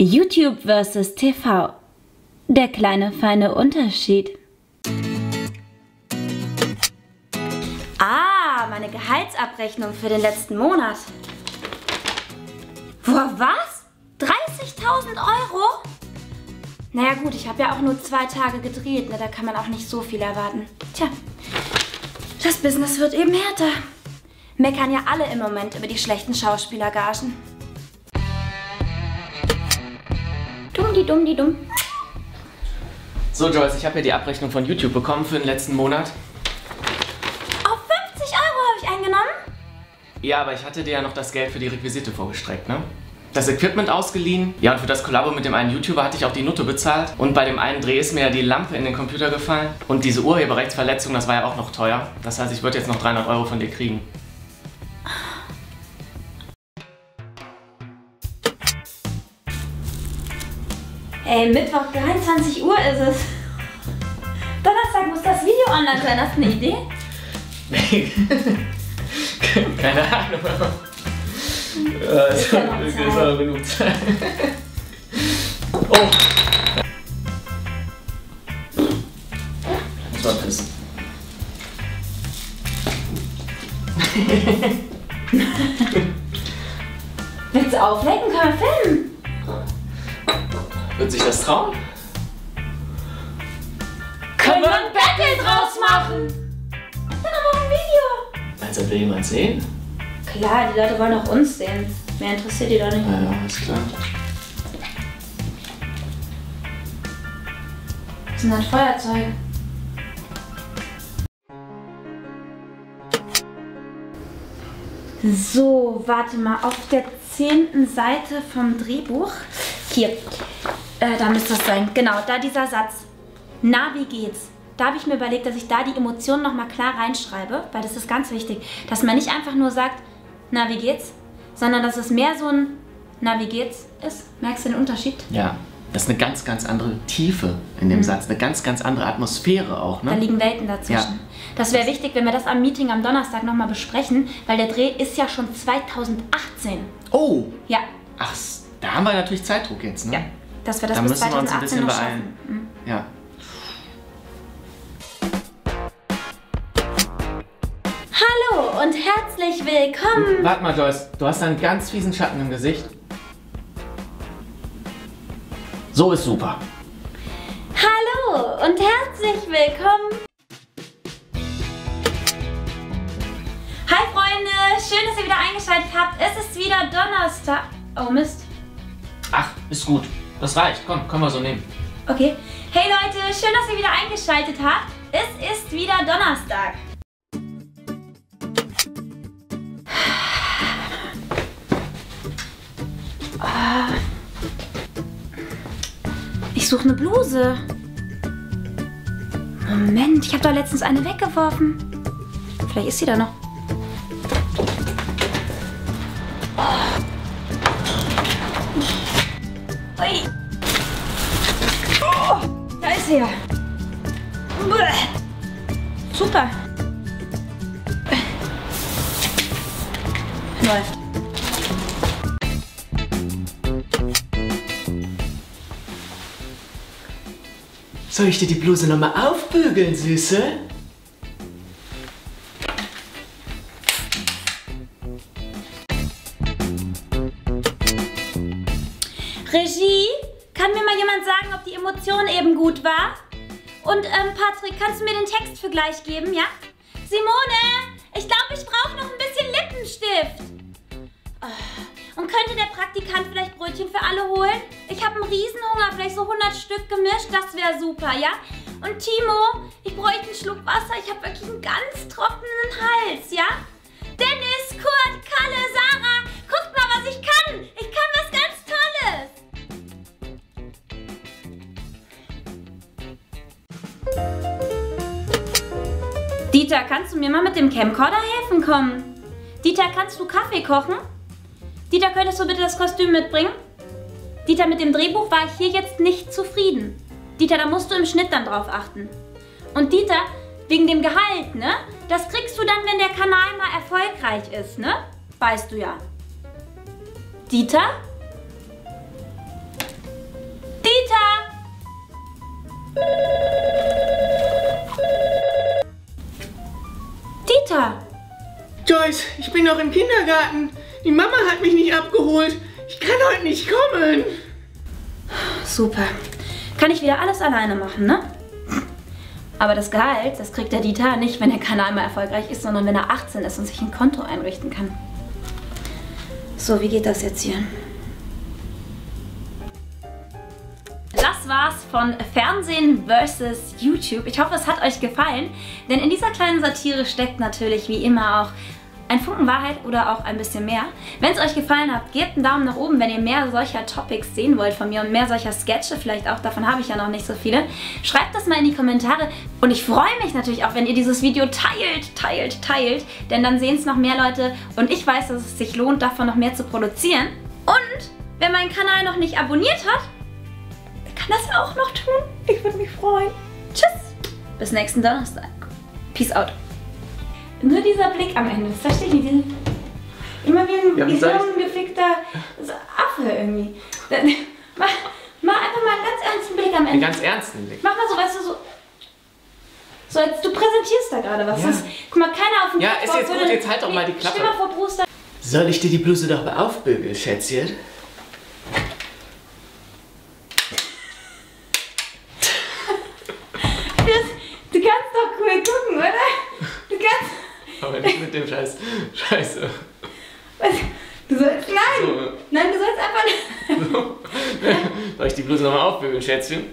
YouTube vs. TV. Der kleine feine Unterschied. Ah, meine Gehaltsabrechnung für den letzten Monat. Boah, was? 30.000 Euro? Naja gut, ich habe ja auch nur zwei Tage gedreht, ne? da kann man auch nicht so viel erwarten. Tja, das Business wird eben härter. Meckern ja alle im Moment über die schlechten Schauspielergagen. Die dumm, die dumm. So Joyce, ich habe ja die Abrechnung von YouTube bekommen für den letzten Monat. Auf 50 Euro habe ich eingenommen? Ja, aber ich hatte dir ja noch das Geld für die Requisite vorgestreckt, ne? Das Equipment ausgeliehen. Ja, und für das Kollabo mit dem einen YouTuber hatte ich auch die Nutte bezahlt. Und bei dem einen Dreh ist mir ja die Lampe in den Computer gefallen. Und diese Urheberrechtsverletzung, das war ja auch noch teuer. Das heißt, ich würde jetzt noch 300 Euro von dir kriegen. Ey, Mittwoch 23 Uhr ist es. Donnerstag muss das Video online sein. Hast du eine Idee? Keine Ahnung. Ja, ist, ja ist Zeit. auch genug Zeit. Oh! Das war pissen. Willst du aufwecken? Können wir filmen? Wird sich das trauen? Können wir ein Battle draus machen? Dann aber ein Video. Meinst du, das will jemand sehen? Klar, die Leute wollen auch uns sehen. Mehr interessiert die doch nicht. Ja, ja, ist klar. Das sind halt Feuerzeuge. So, warte mal. Auf der zehnten Seite vom Drehbuch. Hier. Äh, da müsste es sein. Genau, da dieser Satz. Na, wie geht's? Da habe ich mir überlegt, dass ich da die Emotionen nochmal klar reinschreibe, weil das ist ganz wichtig. Dass man nicht einfach nur sagt, na, wie geht's? Sondern dass es mehr so ein Na, wie geht's ist. Merkst du den Unterschied? Ja, das ist eine ganz, ganz andere Tiefe in dem Satz. Eine ganz, ganz andere Atmosphäre auch, Da ne? liegen Welten dazwischen. Ja. Das wäre wichtig, wenn wir das am Meeting am Donnerstag nochmal besprechen, weil der Dreh ist ja schon 2018. Oh! Ja, Ach, da haben wir natürlich Zeitdruck jetzt, ne? ja. Dass wir das Da bis müssen wir uns ein 2018 bisschen noch beeilen. schaffen. Mhm. Ja. Hallo und herzlich willkommen. Warte mal, Joyce. Du hast einen ganz fiesen Schatten im Gesicht. So ist super. Hallo und herzlich willkommen. Hi Freunde, schön, dass ihr wieder eingeschaltet habt. Es ist wieder Donnerstag. Oh Mist. Ach, ist gut. Das reicht. Komm, können wir so nehmen. Okay. Hey Leute, schön, dass ihr wieder eingeschaltet habt. Es ist wieder Donnerstag. Ah. Ich suche eine Bluse. Moment, ich habe da letztens eine weggeworfen. Vielleicht ist sie da noch. Bäh. Super. Läuft. Soll ich dir die Bluse nochmal aufbügeln, Süße? Regie, sagen, ob die Emotion eben gut war? Und ähm, Patrick, kannst du mir den Text für gleich geben, ja? Simone, ich glaube, ich brauche noch ein bisschen Lippenstift. Ah, Und könnte der Praktikant vielleicht Brötchen für alle holen? Ich habe einen Riesenhunger, vielleicht so 100 Stück gemischt, das wäre super, ja? Und Timo, ich bräuchte einen Schluck Wasser, ich habe wirklich einen ganz trockenen Hals, ja? Dennis, Kurt, Kalle, Sarah, guckt mal, was ich kann. Dieter, kannst du mir mal mit dem Camcorder helfen kommen? Dieter, kannst du Kaffee kochen? Dieter, könntest du bitte das Kostüm mitbringen? Dieter, mit dem Drehbuch war ich hier jetzt nicht zufrieden. Dieter, da musst du im Schnitt dann drauf achten. Und Dieter, wegen dem Gehalt, ne? Das kriegst du dann, wenn der Kanal mal erfolgreich ist, ne? Weißt du ja. Dieter? Dieter! Bin noch im Kindergarten. Die Mama hat mich nicht abgeholt. Ich kann heute nicht kommen. Super. Kann ich wieder alles alleine machen, ne? Aber das Gehalt, das kriegt der Dieter nicht, wenn der Kanal mal erfolgreich ist, sondern wenn er 18 ist und sich ein Konto einrichten kann. So, wie geht das jetzt hier? Von Fernsehen versus YouTube. Ich hoffe, es hat euch gefallen, denn in dieser kleinen Satire steckt natürlich wie immer auch ein Funken Wahrheit oder auch ein bisschen mehr. Wenn es euch gefallen hat, gebt einen Daumen nach oben, wenn ihr mehr solcher Topics sehen wollt von mir und mehr solcher Sketche vielleicht auch, davon habe ich ja noch nicht so viele. Schreibt das mal in die Kommentare und ich freue mich natürlich auch, wenn ihr dieses Video teilt, teilt, teilt, denn dann sehen es noch mehr Leute und ich weiß, dass es sich lohnt, davon noch mehr zu produzieren. Und wer meinen Kanal noch nicht abonniert hat, das auch noch tun. Ich würde mich freuen. Tschüss, bis nächsten Donnerstag. Peace out. Nur dieser Blick am Ende, das verstehe ich nicht. Immer wie ein, Ja, wie wie so soll ein gefickter so Affe irgendwie. Dann, mach, mach einfach mal einen ganz ernsten Blick am Einen Ende. ganz ernsten Blick. Mach mal so, weißt du, so. So, als du präsentierst da gerade was. Ja. Das, guck mal, keiner auf dem Ja, Catwalk ist jetzt gut, jetzt halt doch mal die Klappe. Stell mal vor, Brewster. Soll ich dir die Bluse doch mal aufbügeln, Schätzchen? Das, du kannst doch cool gucken, oder? Du kannst. Aber nicht mit dem Scheiß. Scheiße. Was, du sollst. Nein! So. Nein, du sollst einfach. Soll ich die Bluse nochmal aufbügeln, Schätzchen?